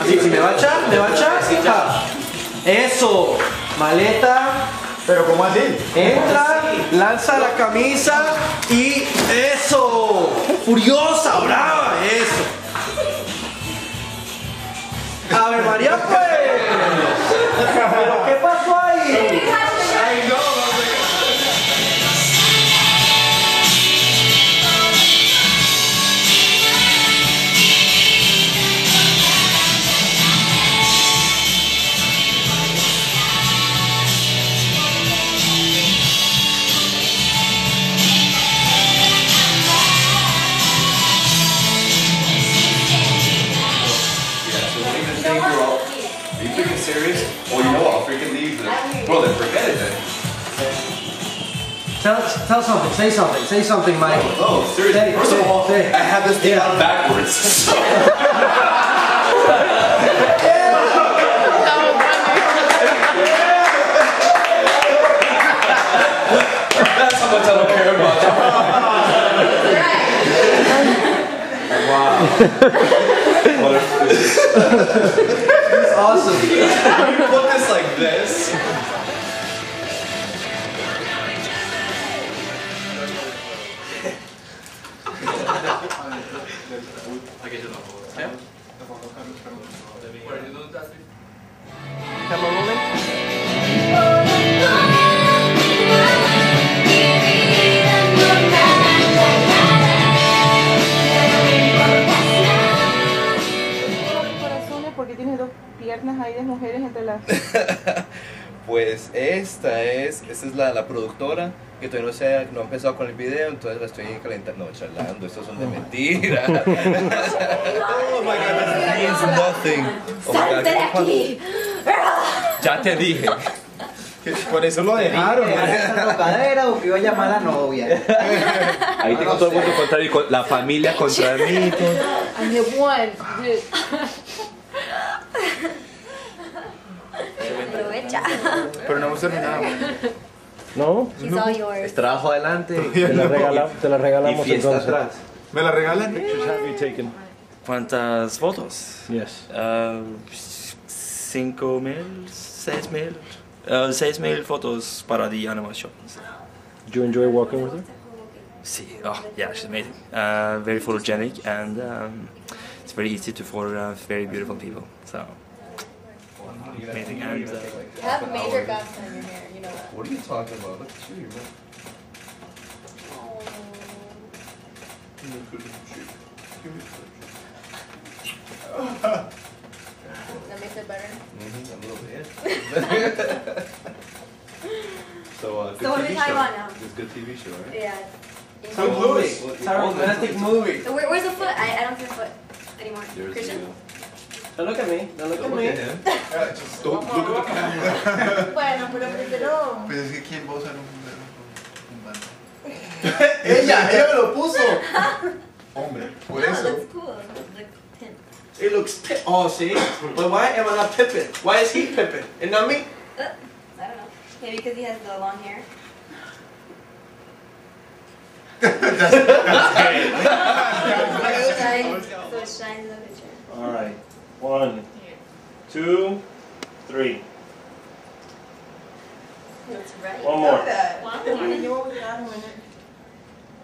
así. Si me va a echar, me va a echar. Eso. Maleta. Pero ¿cómo así? Entra, lanza la camisa y eso. Furiosa, brava, eso. A ver, María, pues. So when think you're all, are you freaking serious? Well, you know what, I'll freaking leave then. Well, then forget it then. Tell, tell something, say something, say something, Mike. Oh, oh seriously. Say, First of all, say. I have this thing Yeah. on backwards. So. That's how much I don't care about It's awesome. you. Put this like this. Piernas ahí de mujeres entre las Pues esta es, esta es la, la productora que todavía no, se ha, no ha empezado con el video, entonces la estoy calentando, no, charlando, estos son de mentira. oh my god, this means nothing. Oh my God, ¡Salte de aquí! Ya te dije. Por eso lo dejaron. cadera o que iba a llamar a la novia. Ahí tengo todo el mundo contra mí, la familia contra mí. todo. And the one Pero no hemos terminado. ¿No? He's all yours. Trabajo adelante. Te la, regala- te la Y regalamos fiesta entonces. atrás. ¿Me la regalan? Pictures have you taken? ¿Cuántas fotos? Yes. Ah, cinco mil, seis mil, Ah, seis mil fotos para the animation. Did you enjoy walking with her? Sí, oh yeah, she's amazing. Uh, very photogenic and um, it's very easy to photograph very beautiful people. So amazing and uh, You have major gaps in your hair, you know that. What are you talking about? Look at you, man. That makes it better. Mm-hmm, a little bit. so, uh, good So what TV are we talking show. about now? It's a good TV show, right? Yeah. It's a movie. It's a romantic movie. So where, where's the foot? I, I don't see the foot anymore. There's Christian? the, Don't look at me. Don't look don't at look me. at him. Just don't look at the camera. Bueno, pero primero. Pues es que ¿quién va a usar un, un bando? Ella, ella me lo puso. Hombre, por No, eso. that's cool. The pin. It looks pip. Oh, see? But why am I not pippin? Why is he pippin? And not me? Uh, I don't know. Maybe because he has the long hair. Shine, so it shines in the picture. All right. One, two, three. That's right. One more. Yo voy a dar un minute.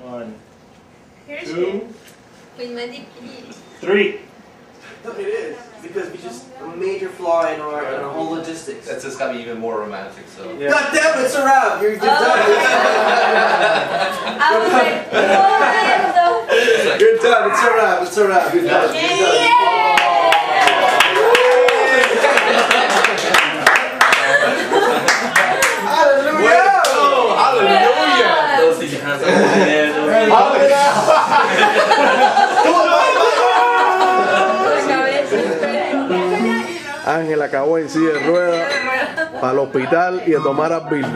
One, Here's two, Wait, Mandy, please. three. No, it is. Because we just a major flaw in our, in our whole logistics. That's just got me even more romantic, so. Yeah. God damn it, it's a wrap. You're, you're Oh. done. I was like, what? You're done. It's a wrap. It's a wrap. You're done. You're done. Ángel acabó en silla de ruedas para el hospital y a tomar Advil.